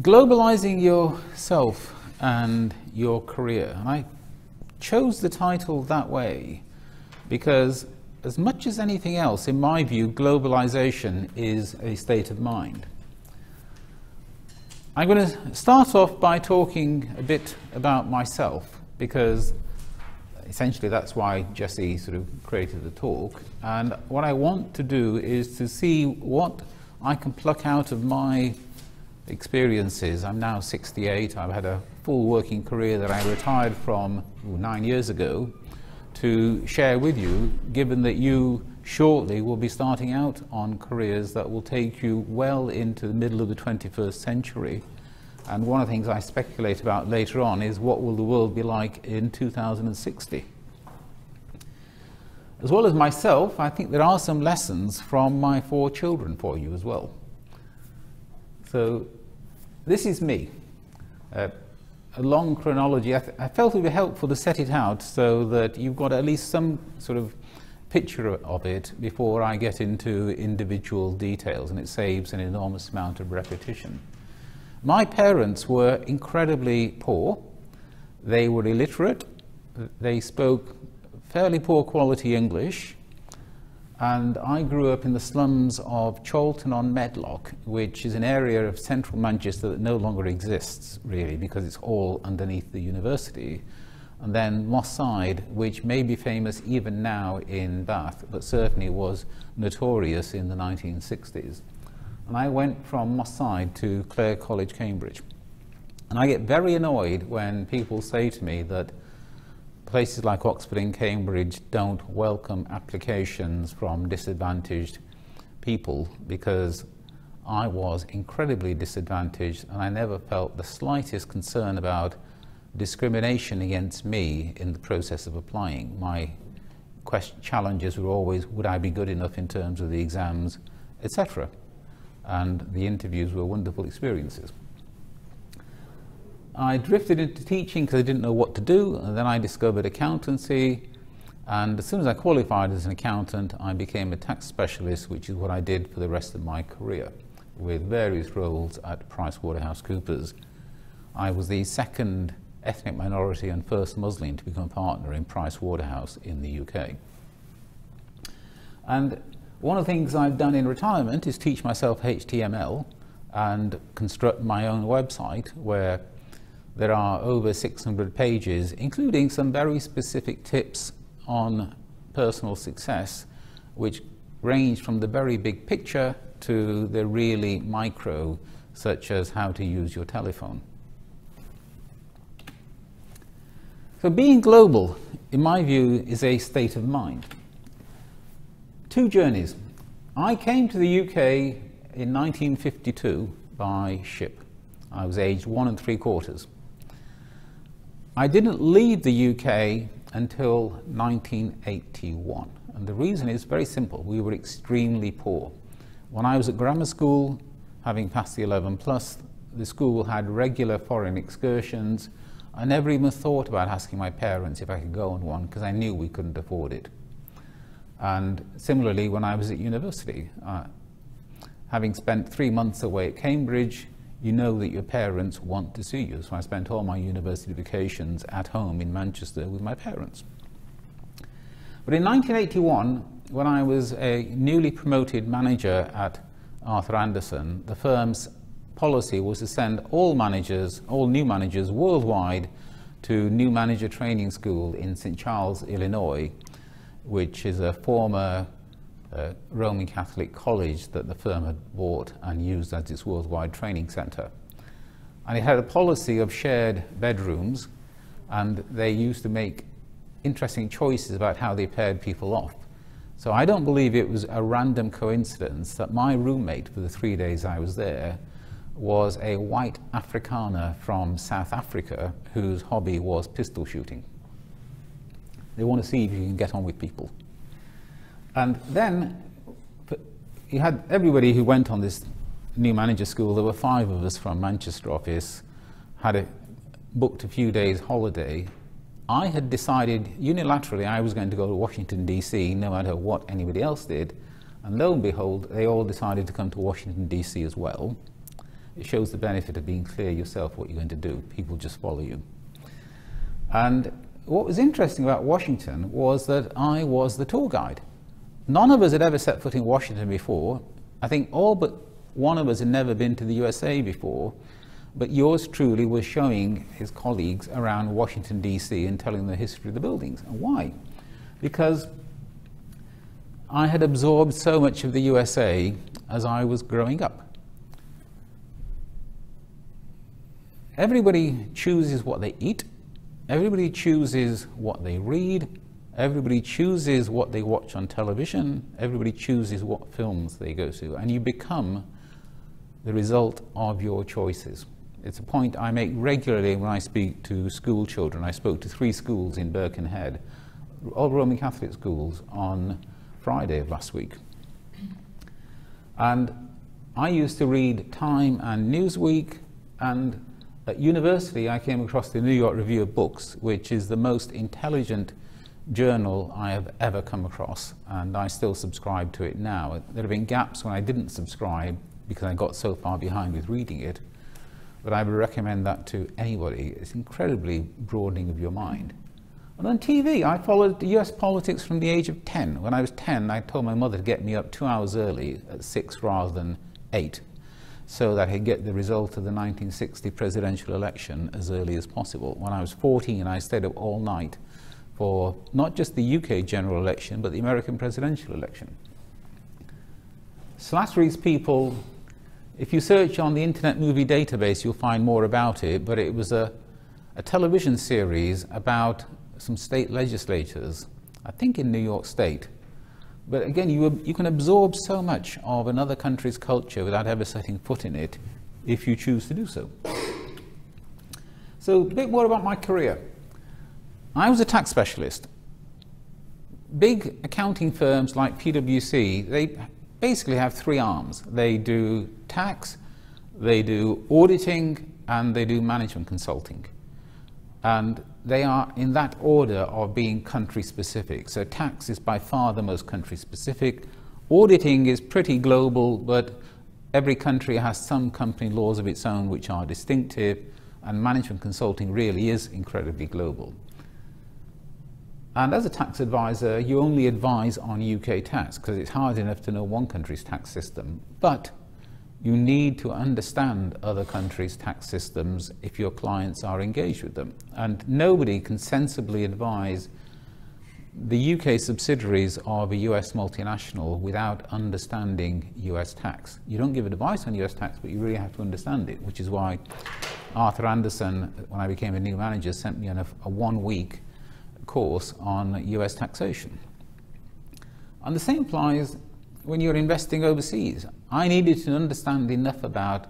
globalizing yourself and your career. And I chose the title that way because, as much as anything else, in my view, globalization is a state of mind. I'm going to start off by talking a bit about myself because essentially that's why Jesse sort of created the talk. And what I want to do is to see what I can pluck out of my experiences. I'm now 68. I've had a full working career that I retired from nine years ago to share with you, given that you shortly will be starting out on careers that will take you well into the middle of the 21st century. And one of the things I speculate about later on is what will the world be like in 2060? As well as myself, I think there are some lessons from my four children for you as well. So this is me. Uh, a long chronology. I, I, felt it would be helpful to set it out so that you've got at least some sort of picture of it before I get into individual details, and it saves an enormous amount of repetition. My parents were incredibly poor. They were illiterate. They spoke fairly poor quality English and I grew up in the slums of Chorlton on Medlock, which is an area of central Manchester that no longer exists, really, because it's all underneath the university. And then Moss Side, which may be famous even now in Bath, but certainly was notorious in the 1960s. And I went from Moss Side to Clare College, Cambridge. And I get very annoyed when people say to me that places like Oxford and Cambridge don't welcome applications from disadvantaged people because I was incredibly disadvantaged and I never felt the slightest concern about discrimination against me in the process of applying. My challenges were always would I be good enough in terms of the exams, etc. And the interviews were wonderful experiences. I drifted into teaching because I didn't know what to do, and then I discovered accountancy. And as soon as I qualified as an accountant, I became a tax specialist, which is what I did for the rest of my career, with various roles at PricewaterhouseCoopers. I was the second ethnic minority and first Muslim to become a partner in Price Waterhouse in the UK. And one of the things I've done in retirement is teach myself HTML and construct my own website where there are over 600 pages, including some very specific tips on personal success, which range from the very big picture to the really micro, such as how to use your telephone. So being global, in my view, is a state of mind. Two journeys. I came to the UK in 1952 by ship. I was aged one and three quarters. I didn't leave the UK until 1981. And the reason is very simple. We were extremely poor. When I was at grammar school, having passed the 11 plus, the school had regular foreign excursions. I never even thought about asking my parents if I could go on one because I knew we couldn't afford it. And similarly, when I was at university, uh, having spent three months away at Cambridge, you know that your parents want to see you. So I spent all my university vacations at home in Manchester with my parents. But in 1981, when I was a newly promoted manager at Arthur Andersen, the firm's policy was to send all managers, all new managers worldwide to New Manager Training School in St. Charles, Illinois, which is a former uh, Roman Catholic college that the firm had bought and used as its worldwide training center. And it had a policy of shared bedrooms, and they used to make interesting choices about how they paired people off. So I don't believe it was a random coincidence that my roommate for the three days I was there was a white Afrikaner from South Africa whose hobby was pistol shooting. They want to see if you can get on with people. And then you had everybody who went on this new manager school. There were five of us from Manchester office, had a, booked a few days holiday. I had decided unilaterally I was going to go to Washington, D.C., no matter what anybody else did. And lo and behold, they all decided to come to Washington, D.C. as well. it shows the benefit of being clear yourself what you're going to do. People just follow you. And what was interesting about Washington was that I was the tour guide. None of us had ever set foot in Washington before. I think all but one of us had never been to the USA before, but yours truly was showing his colleagues around Washington, D.C. and telling the history of the buildings. And why? Because I had absorbed so much of the USA as I was growing up. Everybody chooses what they eat, everybody chooses what they read, everybody chooses what they watch on television, everybody chooses what films they go to, and you become the result of your choices. It's a point I make regularly when I speak to school children. I spoke to three schools in Birkenhead, all Roman Catholic schools, on Friday of last week. And I used to read Time and Newsweek, and at university I came across the New York Review of Books, which is the most intelligent journal I have ever come across, and I still subscribe to it now. There have been gaps when I didn't subscribe because I got so far behind with reading it, but I would recommend that to anybody. It's incredibly broadening of your mind. And on TV, I followed US politics from the age of 10. When I was 10, I told my mother to get me up two hours early at 6 rather than 8 so that I could get the result of the 1960 presidential election as early as possible. When I was 14, I stayed up all night for not just the UK general election, but the American presidential election. Slattery's people, if you search on the Internet Movie Database, you'll find more about it, but it was a, a television series about some state legislators, I think in New York State. But again, you, you can absorb so much of another country's culture without ever setting foot in it if you choose to do so. So, a bit more about my career. I was a tax specialist. Big accounting firms like PwC, they basically have three arms. They do tax, they do auditing, and they do management consulting. And they are in that order of being country specific. So tax is by far the most country specific. Auditing is pretty global, but every country has some company laws of its own which are distinctive, and management consulting really is incredibly global. And as a tax advisor, you only advise on UK tax because it's hard enough to know one country's tax system. But you need to understand other countries' tax systems if your clients are engaged with them. And nobody can sensibly advise the UK subsidiaries of a US multinational without understanding US tax. You don't give advice on US tax, but you really have to understand it, which is why Arthur Andersen, when I became a new manager, sent me on a, a one week course on US taxation. And the same applies when you're investing overseas. I needed to understand enough about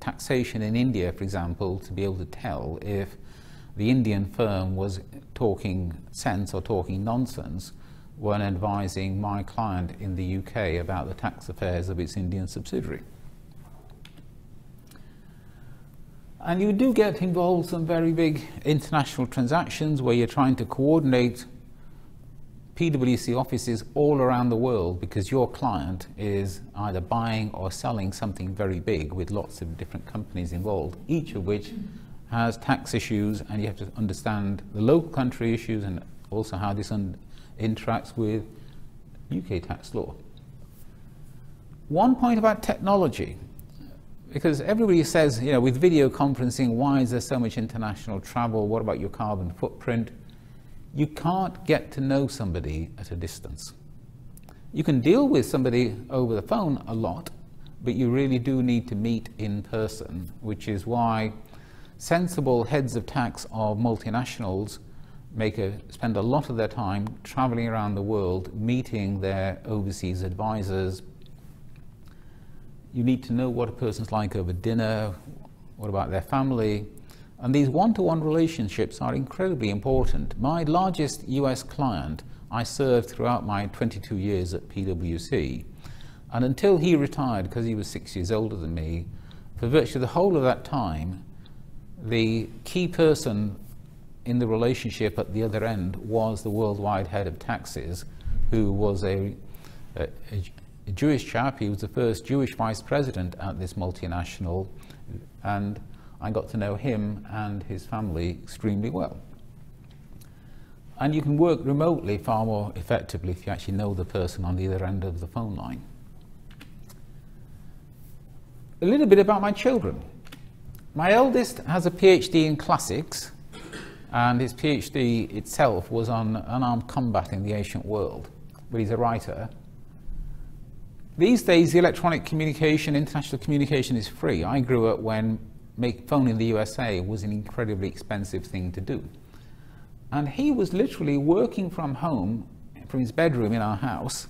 taxation in India, for example, to be able to tell if the Indian firm was talking sense or talking nonsense when advising my client in the UK about the tax affairs of its Indian subsidiary. And you do get involved in some very big international transactions where you're trying to coordinate PwC offices all around the world because your client is either buying or selling something very big with lots of different companies involved, each of which has tax issues, and you have to understand the local country issues and also how this interacts with UK tax law. One point about technology, because everybody says, you know, with video conferencing, why is there so much international travel? What about your carbon footprint? You can't get to know somebody at a distance. You can deal with somebody over the phone a lot, but you really do need to meet in person, which is why sensible heads of tax of multinationals make a, spend a lot of their time traveling around the world, meeting their overseas advisors. You need to know what a person's like over dinner, what about their family, and these one-to-one relationships are incredibly important. My largest US client I served throughout my 22 years at PwC. And until he retired, because he was six years older than me, for virtually the whole of that time, the key person in the relationship at the other end was the worldwide head of taxes, who was a, a, a Jewish chap. He was the first Jewish vice president at this multinational And I got to know him and his family extremely well. And you can work remotely far more effectively if you actually know the person on the other end of the phone line. A little bit about my children. My eldest has a PhD in classics, and his PhD itself was on unarmed combat in the ancient world, but he's a writer. These days, the electronic communication, international communication is free. I grew up when make phone in the USA was an incredibly expensive thing to do. And he was literally working from home, from his bedroom in our house,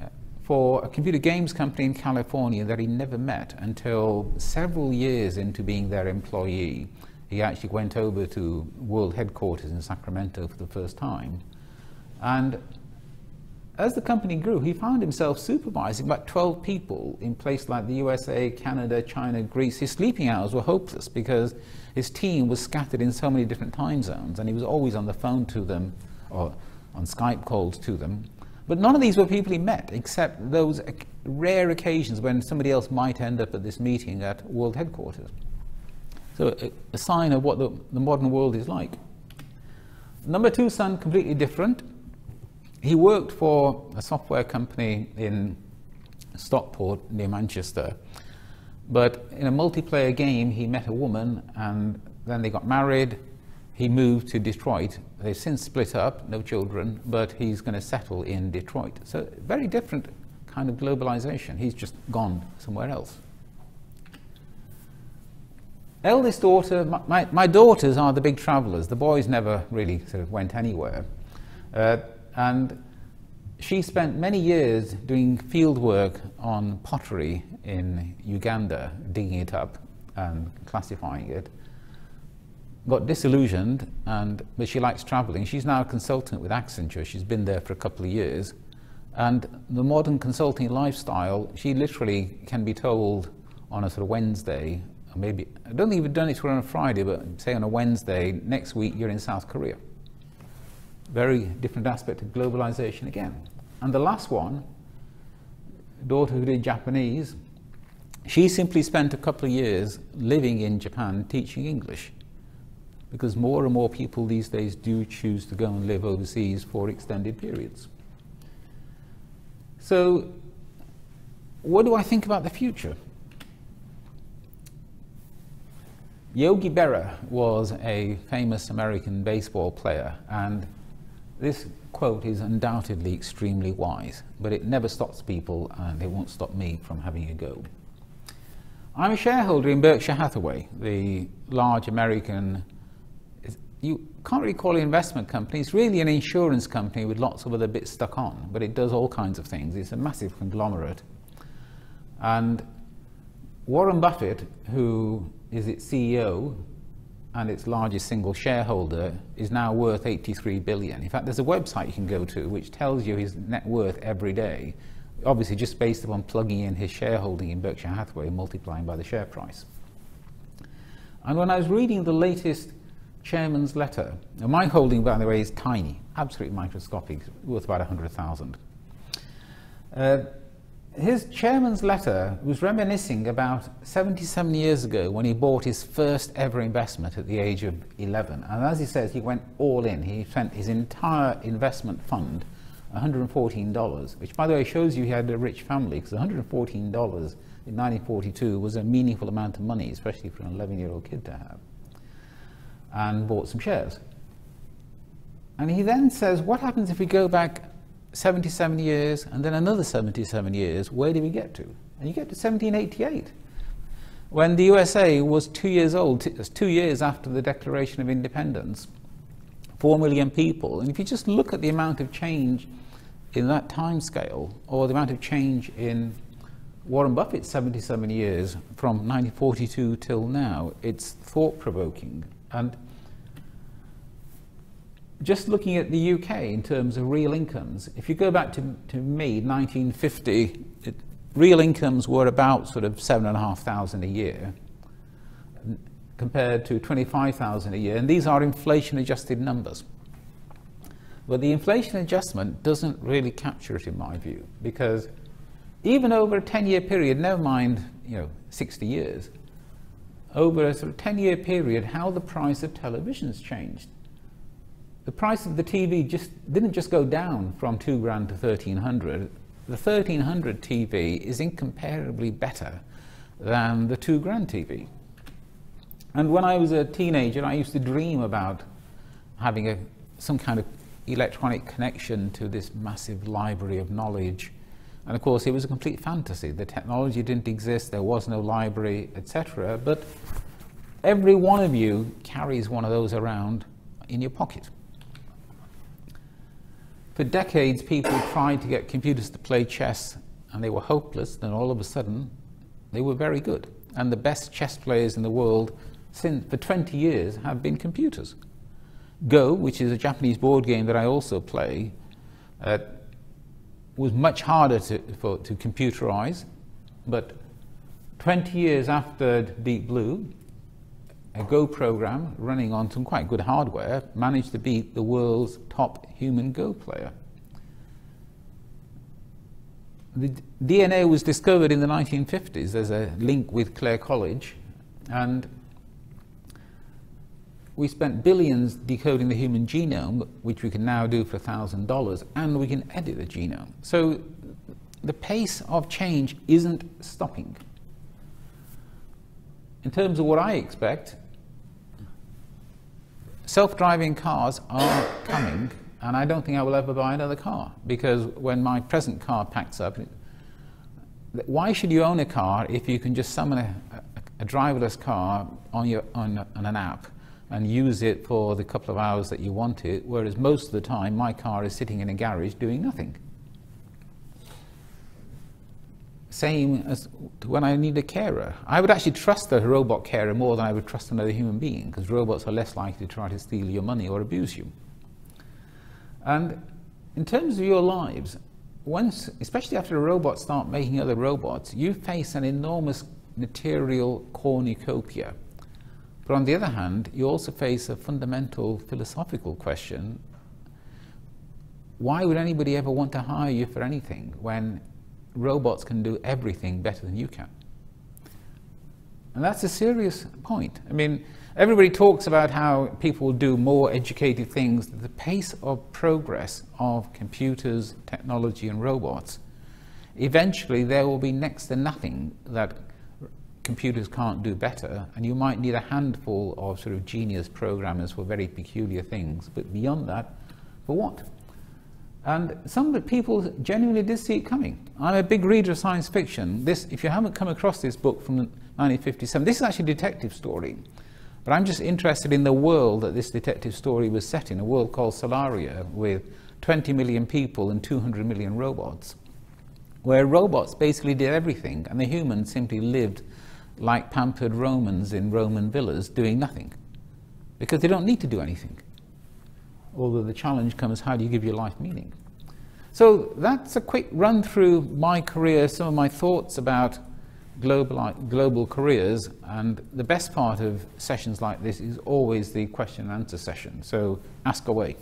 uh, for a computer games company in California that he never met until several years into being their employee. He actually went over to world headquarters in Sacramento for the first time. And as the company grew, he found himself supervising about 12 people in places like the USA, Canada, China, Greece. His sleeping hours were hopeless because his team was scattered in so many different time zones and he was always on the phone to them or on Skype calls to them. But none of these were people he met except those rare occasions when somebody else might end up at this meeting at world headquarters. So a, a sign of what the, the modern world is like. Number two son, completely different he worked for a software company in Stockport near Manchester. But in a multiplayer game, he met a woman and then they got married. He moved to Detroit. They've since split up, no children, but he's going to settle in Detroit. So, very different kind of globalization. He's just gone somewhere else. Eldest daughter, my, my, my daughters are the big travelers. The boys never really sort of went anywhere. Uh, and she spent many years doing field work on pottery in Uganda, digging it up and classifying it. Got disillusioned, and, but she likes traveling. She's now a consultant with Accenture. She's been there for a couple of years. And the modern consulting lifestyle, she literally can be told on a sort of Wednesday, maybe, I don't think you've done it on a Friday, but say on a Wednesday, next week you're in South Korea very different aspect of globalization again. And the last one, daughter who did Japanese, she simply spent a couple of years living in Japan teaching English because more and more people these days do choose to go and live overseas for extended periods. So, what do I think about the future? Yogi Berra was a famous American baseball player, and this quote is undoubtedly extremely wise, but it never stops people and it won't stop me from having a go. I'm a shareholder in Berkshire Hathaway, the large American, you can't really call it an investment company, it's really an insurance company with lots of other bits stuck on, but it does all kinds of things. It's a massive conglomerate. And Warren Buffett, who is its CEO, and its largest single shareholder is now worth 83 billion. In fact, there's a website you can go to which tells you his net worth every day, obviously just based upon plugging in his shareholding in Berkshire Hathaway and multiplying by the share price. And when I was reading the latest chairman's letter, my holding, by the way, is tiny, absolutely microscopic, worth about 100,000. Uh, his chairman's letter was reminiscing about 77 years ago when he bought his first ever investment at the age of 11. And as he says, he went all in. He spent his entire investment fund, $114, which, by the way, shows you he had a rich family because $114 in 1942 was a meaningful amount of money, especially for an 11 year old kid to have, and bought some shares. And he then says, What happens if we go back 77 years, and then another 77 years, where do we get to? And you get to 1788, when the USA was two years old, two years after the Declaration of Independence, four million people. And if you just look at the amount of change in that time scale, or the amount of change in Warren Buffett's 77 years from 1942 till now, it's thought provoking. And just looking at the UK in terms of real incomes, if you go back to, to me, 1950, it, real incomes were about sort of seven and a half thousand a year compared to 25,000 a year, and these are inflation adjusted numbers. But the inflation adjustment doesn't really capture it in my view, because even over a 10 year period, never mind, you know, 60 years, over a sort of 10 year period how the price of televisions changed. The price of the TV just didn't just go down from 2 grand to 1300. The 1300 TV is incomparably better than the 2 grand TV. And when I was a teenager, I used to dream about having a, some kind of electronic connection to this massive library of knowledge. And of course, it was a complete fantasy. The technology didn't exist, there was no library, etc. But every one of you carries one of those around in your pocket. For decades, people tried to get computers to play chess, and they were hopeless. Then all of a sudden, they were very good. And the best chess players in the world since, for 20 years have been computers. Go, which is a Japanese board game that I also play, uh, was much harder to, for, to computerize, but 20 years after Deep Blue, a Go program running on some quite good hardware managed to beat the world's top human Go player. The DNA was discovered in the 1950s. There's a link with Clare College, and we spent billions decoding the human genome, which we can now do for $1,000, and we can edit the genome. So the pace of change isn't stopping. In terms of what I expect, self-driving cars are coming, and I don't think I will ever buy another car, because when my present car packs up, why should you own a car if you can just summon a, a, a driverless car on, your, on, on an app and use it for the couple of hours that you want it, whereas most of the time my car is sitting in a garage doing nothing. Same as when I need a carer. I would actually trust a robot carer more than I would trust another human being because robots are less likely to try to steal your money or abuse you. And in terms of your lives, once, especially after a robot start making other robots, you face an enormous material cornucopia but on the other hand, you also face a fundamental philosophical question. Why would anybody ever want to hire you for anything when robots can do everything better than you can? And that's a serious point. I mean, everybody talks about how people do more educated things. The pace of progress of computers, technology, and robots, eventually there will be next to nothing that computers can't do better, and you might need a handful of sort of genius programmers for very peculiar things, but beyond that, for what? And some people genuinely did see it coming. I'm a big reader of science fiction. This, if you haven't come across this book from 1957, this is actually a detective story. But I'm just interested in the world that this detective story was set in, a world called Solaria with 20 million people and 200 million robots, where robots basically did everything and the humans simply lived like pampered Romans in Roman villas doing nothing because they don't need to do anything. Although the challenge comes how do you give your life meaning? So that's a quick run through my career, some of my thoughts about global, global careers. And the best part of sessions like this is always the question and answer session. So ask away.